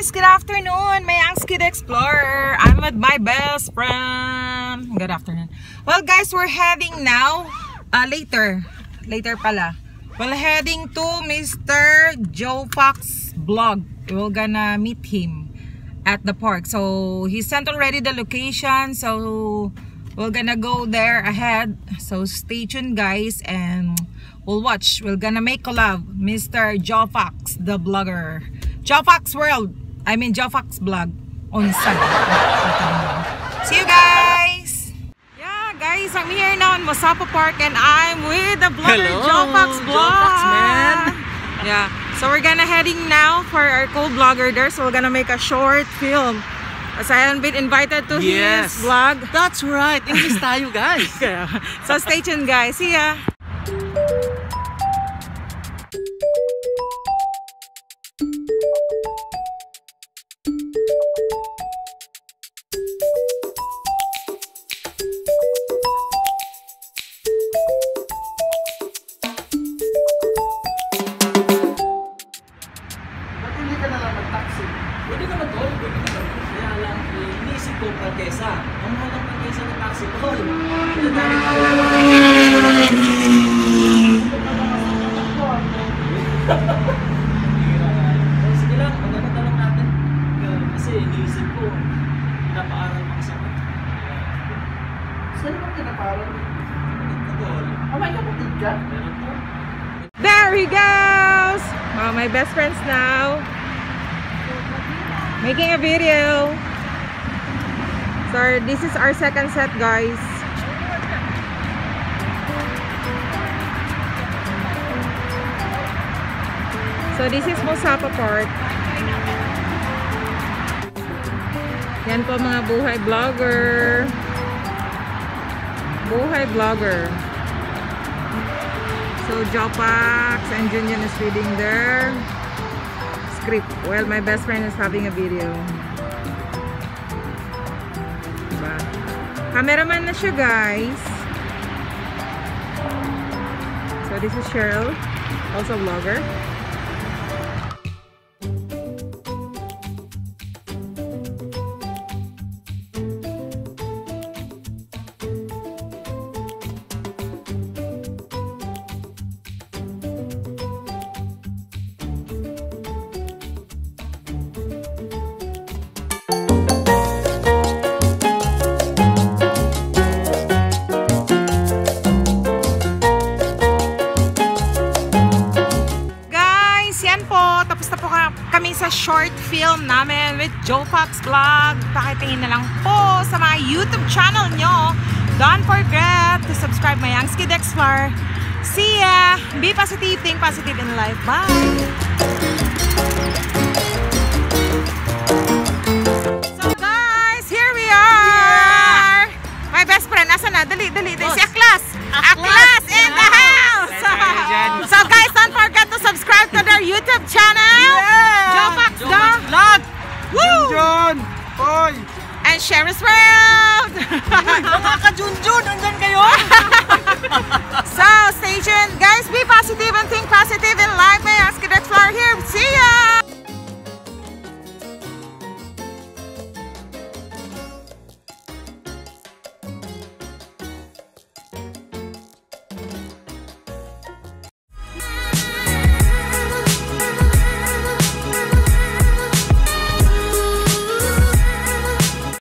guys! Good afternoon! My Young's Kid Explorer. I'm with my best friend. Good afternoon. Well guys, we're heading now. Uh, later. Later pala. We're heading to Mr. Joe Fox blog. We're gonna meet him at the park. So, he sent already the location. So, we're gonna go there ahead. So, stay tuned guys and we'll watch. We're gonna make collab. Mr. Joe Fox, the blogger. Joe Fox World. I mean, Joe Fox Vlog on Sunday. See you guys! Yeah, guys, I'm here now in Mosapa Park and I'm with the vlogger Joe Vlog. Fox, man. Yeah, so we're gonna heading now for our co-vlogger there. So we're gonna make a short film. As I haven't been invited to Yes. his vlog. That's right. English tayo, guys. So stay tuned guys. See ya! Ko prangkesa. Ang mahal ng prangkesa ng taxi, lang. Eh, Sige lang, maganda lang natin. Kasi iniisip ko, pinapaaral pa kasi ako. Saan bang tinapaaral? Ito, tol. Oh, may kapatid ka? Meron to. There he goes! Oh, my best friends now. Making a video. So this is our second set, guys. So this is Mosapa Park. Yan po mga buhay vlogger. Buhay vlogger. So Jopax and Junjun is reading their script while my best friend is having a video. Cameraman na siya guys. So this is Cheryl, also vlogger. Kami sa short film namin with Joe Fox Vlog. Pakitingin na lang po sa mga YouTube channel nyo. Don't forget to subscribe my Young's Kid Explorer. See ya! Be positive, think positive in life. Bye! Hoy! And Sherry's World! Mga ka-Junjun! Andyan kayo! so, stay tuned